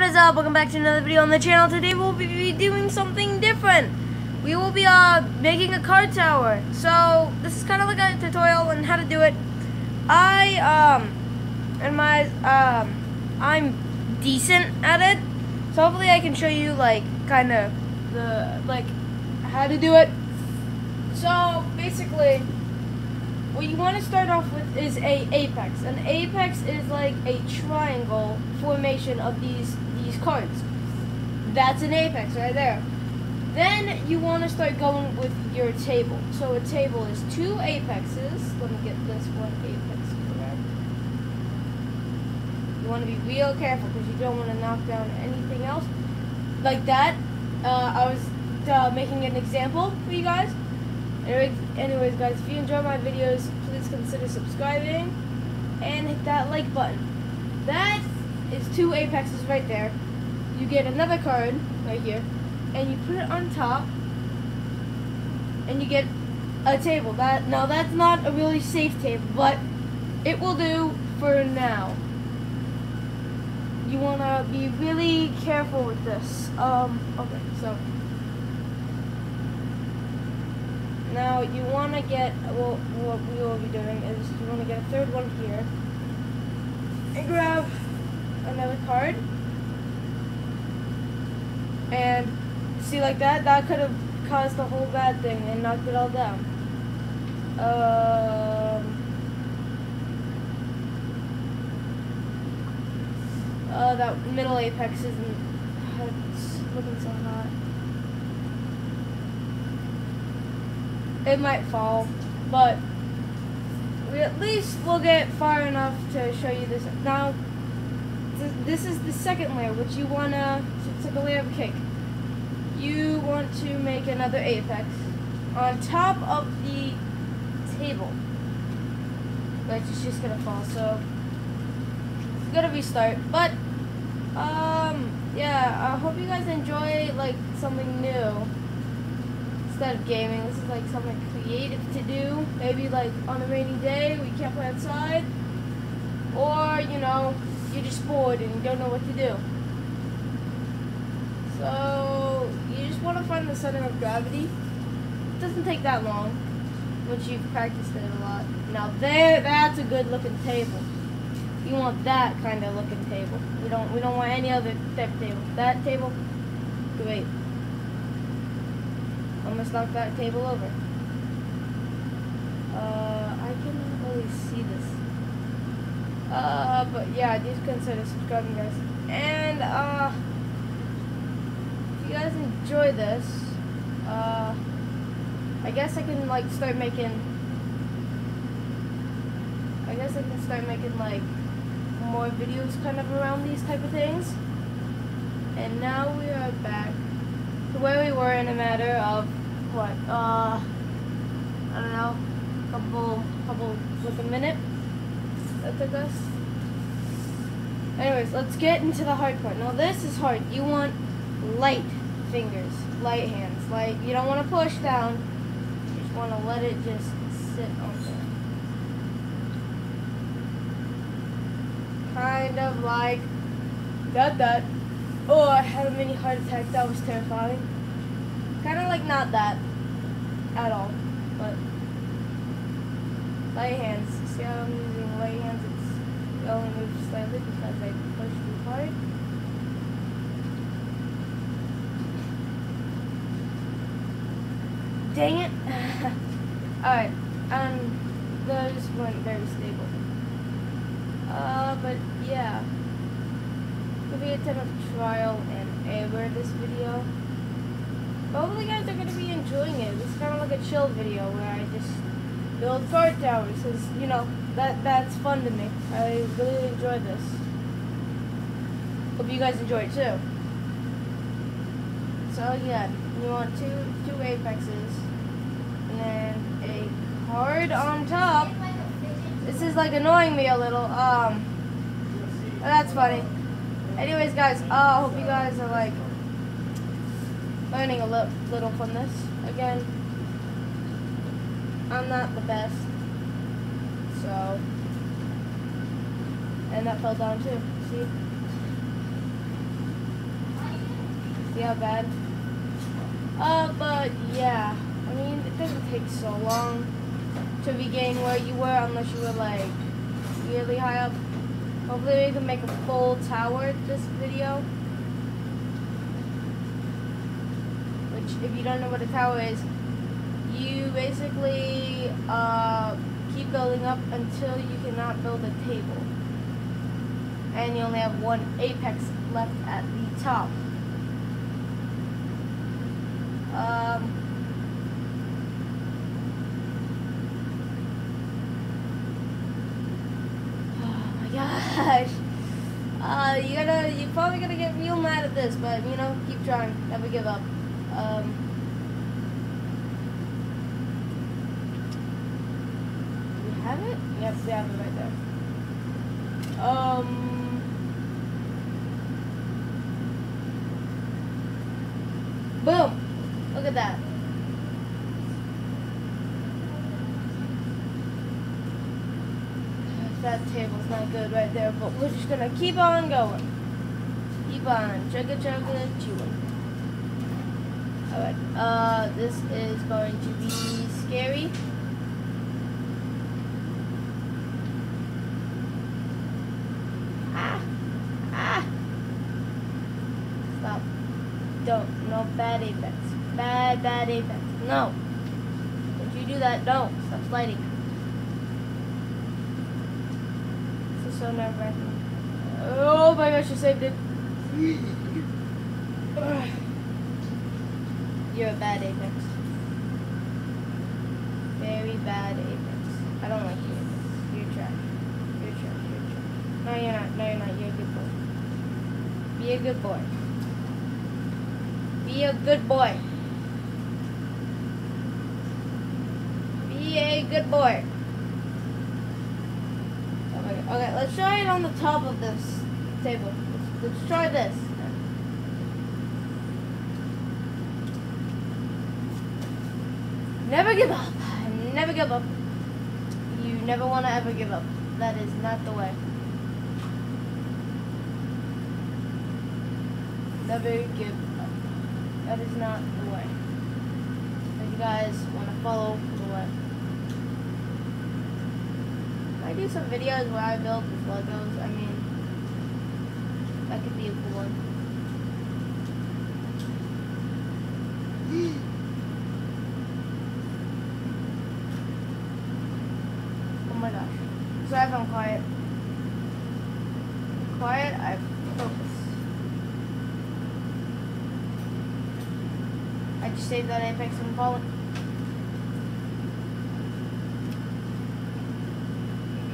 what is up? Welcome back to another video on the channel. Today we'll be doing something different. We will be uh, making a card tower. So this is kind of like a tutorial on how to do it. I um and my um I'm decent at it. So hopefully I can show you like kind of the like how to do it. So basically what you want to start off with is a apex. An apex is like a triangle formation of these these. That's an apex right there. Then you want to start going with your table. So a table is two apexes. Let me get this one apex correct. You want to be real careful because you don't want to knock down anything else. Like that. Uh, I was uh, making an example for you guys. Anyways, guys, if you enjoy my videos, please consider subscribing and hit that like button. That is two apexes right there. You get another card right here, and you put it on top, and you get a table. That Now, that's not a really safe table, but it will do for now. You want to be really careful with this. Um, okay, so... Now you want to get, well, what we will be doing is you want to get a third one here. And grab another card. And see like that, that could have caused the whole bad thing and knocked it all down. Um, uh, that middle apex isn't, it's looking so hot. it might fall, but we at least will get far enough to show you this. Now, this is the second layer, which you want to, it's like a layer of cake. You want to make another apex on top of the table, which is just to fall, so it's to restart, but, um, yeah, I hope you guys enjoy, like, something new instead of gaming. This is like something creative to do. Maybe like on a rainy day we can't play outside. You know, you're just bored and you don't know what to do. So, you just want to find the center of gravity. It doesn't take that long once you've practiced it a lot. Now there, that's a good looking table. You want that kind of looking table. We don't, we don't want any other type of table. That table, great almost knocked that table over. Uh, I cannot really see this. Uh, but yeah, do consider subscribing, guys. And, uh, if you guys enjoy this, uh, I guess I can, like, start making, I guess I can start making, like, more videos kind of around these type of things. And now we are back to where we were in a matter of what, uh, I don't know, couple, couple, like a minute that took us. Anyways, let's get into the hard part. Now this is hard. You want light fingers, light hands. Like, you don't want to push down. You just want to let it just sit on there. Kind of like that, that. Oh, I had a mini heart attack. That was terrifying. Kind of like not that at all, but light hands. See how I'm using light hands? It's it only moves slightly because I push too hard. Dang it! Alright, um, those weren't very stable. Uh, but yeah. Could be a ton of trial and error this video. Hopefully guys are going to be enjoying it. Is kind of like a chill video where I just build card towers. Because, you know, that that's fun to me. I really enjoy this. Hope you guys enjoy it too. So yeah, you want two two apexes. And then a card on top. This is like annoying me a little. Um, that's funny. Anyways, guys, uh, I hope you guys are like learning a li little from this. Again, I'm not the best. So, and that fell down too. See? See how bad? Uh, but yeah. I mean, it doesn't take so long to regain where you were unless you were like really high up. Hopefully we can make a full tower this video. Which, if you don't know what a tower is, you basically uh, keep building up until you cannot build a table. And you only have one apex left at the top. Um, oh my gosh. Uh, you gotta, you're probably gonna get real mad at this, but you know, keep trying, never give up. Um, we have it? Yep, we have it right there. Um, boom! Look at that. That table's not good right there, but we're just gonna keep on going. Keep on chugga chugga chewing. Alright, uh, this is going to be scary. Ah! Ah! Stop. Don't. No bad apex. Bad, bad apex. No. Don't you do that. Don't. Stop sliding. This is so nerve wracking. Oh my gosh, you saved it. You're a bad apex. Very bad apex. I don't like you. You're trash. You're trash. You're trash. No, you're not. No, you're not. You're a good boy. Be a good boy. Be a good boy. Be a good boy. Okay, okay, let's try it on the top of this table. Let's, let's try this. Never give up. Never give up. You never want to ever give up. That is not the way. Never give. That is not the way. If you guys want to follow the way. I do some videos where I build with Legos. I mean, that could be a cool one. Oh my gosh. Sorry if I'm quiet. Quiet, I focus. I just saved that apex from falling.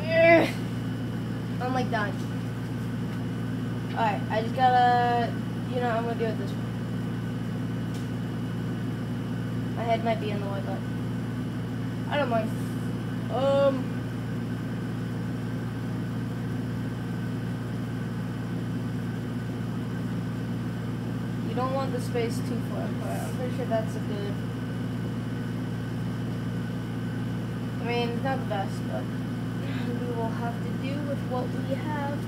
Ugh. I'm like done. Alright, I just gotta, you know, I'm gonna do it this way. My head might be in the way, but I don't mind. Um. You don't want the space too far apart. I'm pretty sure that's a good. I mean, it's not the best, but we will have to do with what we have.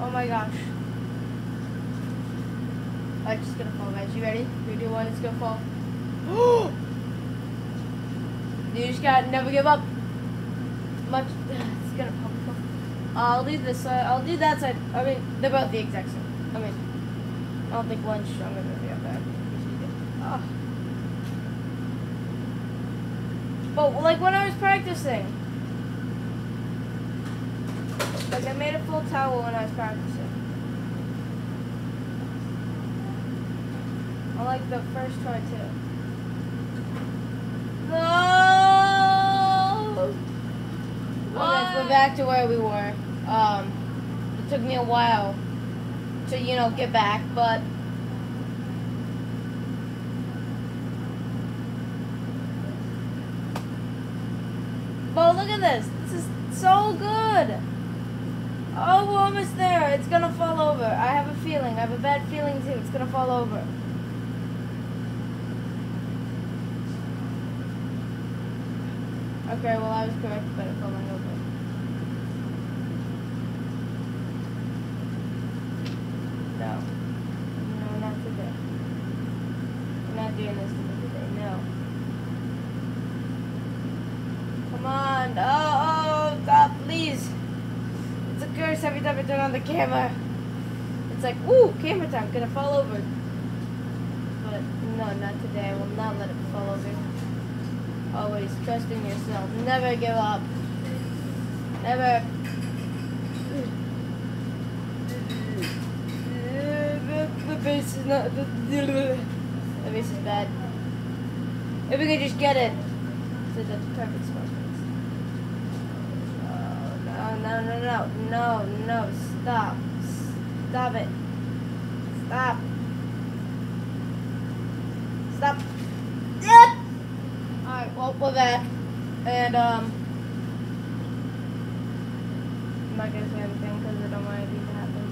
Oh my gosh. It's just gonna fall, guys. You ready? Three, two, one, it's gonna fall. you just gotta never give up. Much. It's gonna pop. pop. I'll do this side. I'll do that side. I mean, they're both the exact same. I mean, I don't think one's stronger than the other. Oh. But like when I was practicing. Like I made a full towel when I was practicing. I like the first try too. No. Back to where we were. Um, it took me a while to you know get back, but. But look at this. This is so good. Oh, we're almost there. It's gonna fall over. I have a feeling. I have a bad feeling too. It's gonna fall over. Okay, well I was correct about it falling over. No. No, not today. We're not doing this today, no. Come on. Oh, oh, stop, please. It's a curse every time I turn on the camera. It's like, ooh, camera time, gonna fall over. But no, not today. I will not let it fall over. Always trust in yourself. Never give up. Never. Base is not. The, base is bad. If we could just get it to the perfect spot. Oh, no, no, no, no, no, no, stop. Stop it. Stop. Stop. Yep. Alright, well, we're back. And, um, I'm not gonna say anything because I don't want anything to happen.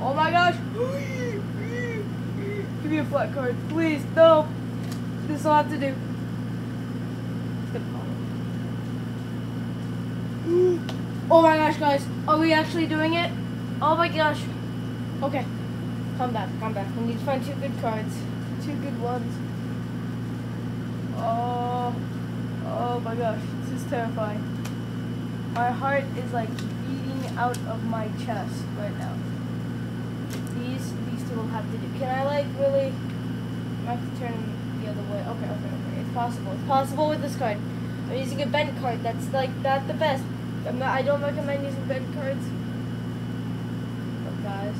Oh my gosh! Give me a flat card, please. No. This will have to do. Oh my gosh, guys. Are we actually doing it? Oh my gosh. Okay. Come back, come back. We need to find two good cards. Two good ones. Oh. Oh my gosh. This is terrifying. My heart is like beating out of my chest right now. These these two will have to do. Can I like really I have to turn the other way. Okay, okay, okay. It's possible. It's possible with this card. I'm using a bent card. That's like not the best. I'm not, I don't recommend using bent cards. But guys.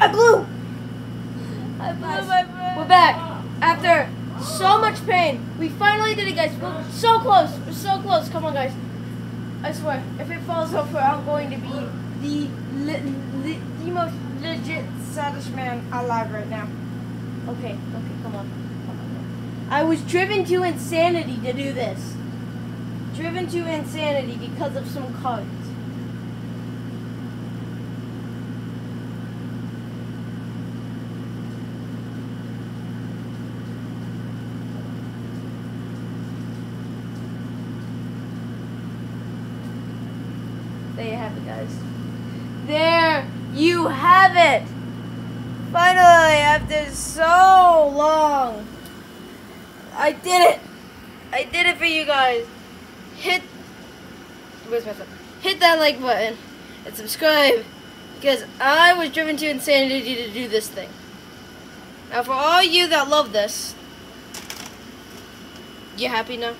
I blew! I blew my brain. We're back. Pain, we finally did it, guys. We're so close. We're so close. Come on, guys. I swear, if it falls over, I'm going to be the the most legit saddest man alive right now. Okay, okay, come on. Come on. I was driven to insanity to do this. Driven to insanity because of some cards. There you have it, guys. There you have it. Finally, after so long, I did it. I did it for you guys. Hit, where's my phone? Hit that like button and subscribe because I was driven to insanity to do this thing. Now, for all you that love this, you happy now?